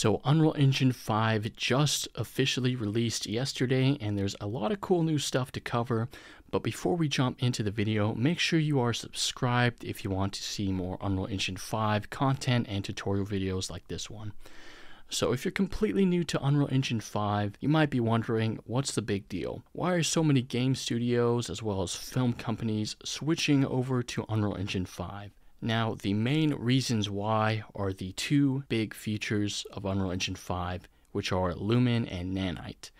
So, Unreal Engine 5 just officially released yesterday, and there's a lot of cool new stuff to cover. But before we jump into the video, make sure you are subscribed if you want to see more Unreal Engine 5 content and tutorial videos like this one. So, if you're completely new to Unreal Engine 5, you might be wondering what's the big deal? Why are so many game studios as well as film companies switching over to Unreal Engine 5? Now, the main reasons why are the two big features of Unreal Engine 5, which are Lumen and Nanite.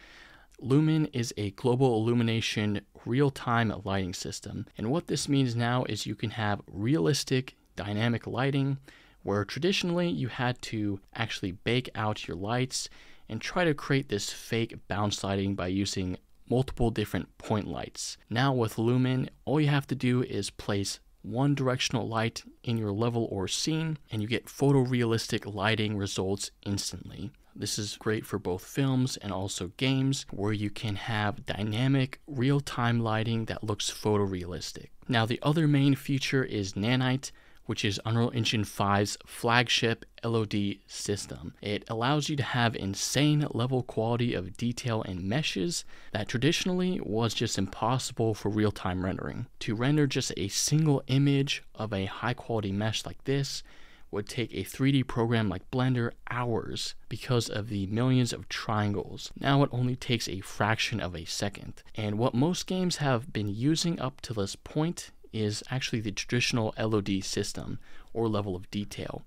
Lumen is a global illumination real time lighting system, and what this means now is you can have realistic dynamic lighting where traditionally you had to actually bake out your lights and try to create this fake bounce lighting by using multiple different point lights. Now, with Lumen, all you have to do is place one directional light in your level or scene, and you get photorealistic lighting results instantly. This is great for both films and also games where you can have dynamic, real time lighting that looks photorealistic. Now, the other main feature is Nanite which is Unreal Engine 5's flagship LOD system. It allows you to have insane level quality of detail in meshes that traditionally was just impossible for real time rendering. To render just a single image of a high quality mesh like this would take a 3D program like Blender hours because of the millions of triangles. Now it only takes a fraction of a second. And what most games have been using up to this point is actually the traditional LOD system or level of detail.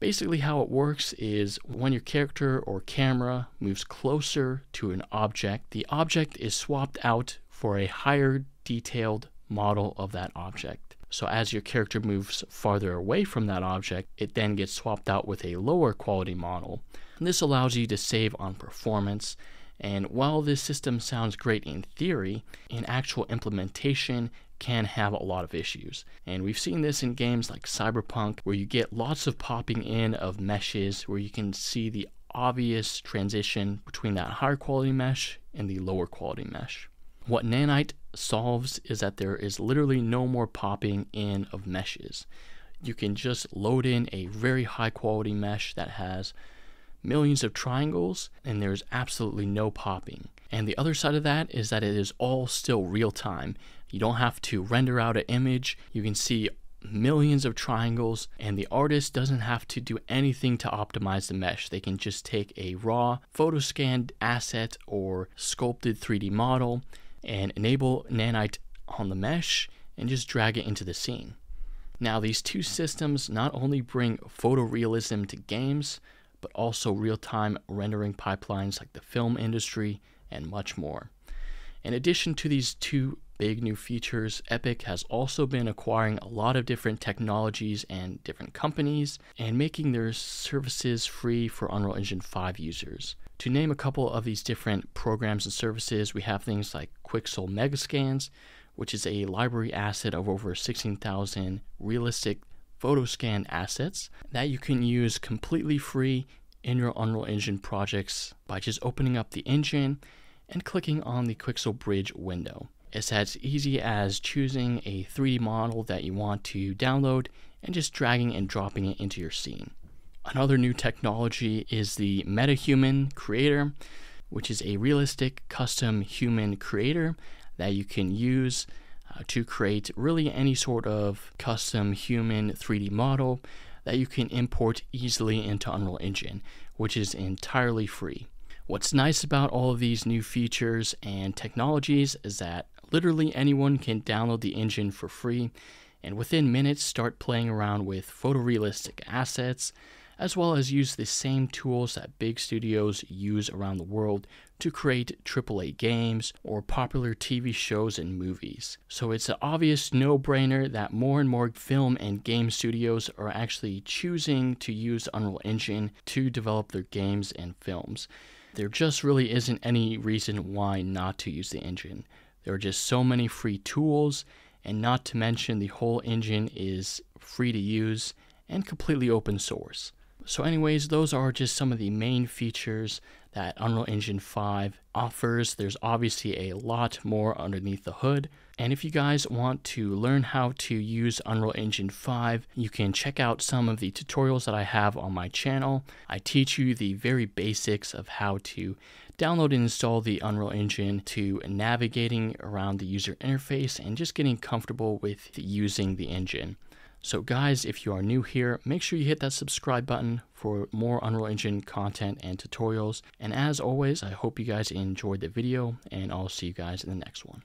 Basically, how it works is when your character or camera moves closer to an object, the object is swapped out for a higher detailed model of that object. So, as your character moves farther away from that object, it then gets swapped out with a lower quality model. And this allows you to save on performance. And while this system sounds great in theory, in actual implementation, can have a lot of issues. And we've seen this in games like Cyberpunk, where you get lots of popping in of meshes, where you can see the obvious transition between that higher quality mesh and the lower quality mesh. What Nanite solves is that there is literally no more popping in of meshes. You can just load in a very high quality mesh that has millions of triangles and there's absolutely no popping. And the other side of that is that it is all still real time. You don't have to render out an image. You can see millions of triangles, and the artist doesn't have to do anything to optimize the mesh. They can just take a raw photo scanned asset or sculpted 3D model and enable Nanite on the mesh and just drag it into the scene. Now, these two systems not only bring photorealism to games, but also real time rendering pipelines like the film industry and much more. In addition to these two big new features, Epic has also been acquiring a lot of different technologies and different companies and making their services free for Unreal Engine 5 users. To name a couple of these different programs and services, we have things like Quixel Megascans, which is a library asset of over 16,000 realistic photo scan assets that you can use completely free in your Unreal Engine projects by just opening up the engine and clicking on the Quixel Bridge window. It's as easy as choosing a 3D model that you want to download and just dragging and dropping it into your scene. Another new technology is the MetaHuman Creator, which is a realistic custom human creator that you can use uh, to create really any sort of custom human 3D model that you can import easily into Unreal Engine, which is entirely free. What's nice about all of these new features and technologies is that literally anyone can download the engine for free and within minutes start playing around with photorealistic assets, as well as use the same tools that big studios use around the world to create AAA games or popular TV shows and movies. So it's an obvious no brainer that more and more film and game studios are actually choosing to use Unreal Engine to develop their games and films. There just really isn't any reason why not to use the engine. There are just so many free tools, and not to mention the whole engine is free to use and completely open source. So, anyways, those are just some of the main features that Unreal Engine 5 offers. There's obviously a lot more underneath the hood. And if you guys want to learn how to use Unreal Engine 5, you can check out some of the tutorials that I have on my channel. I teach you the very basics of how to download and install the Unreal Engine to navigating around the user interface and just getting comfortable with using the engine. So, guys, if you are new here, make sure you hit that subscribe button for more Unreal Engine content and tutorials. And as always, I hope you guys enjoyed the video, and I'll see you guys in the next one.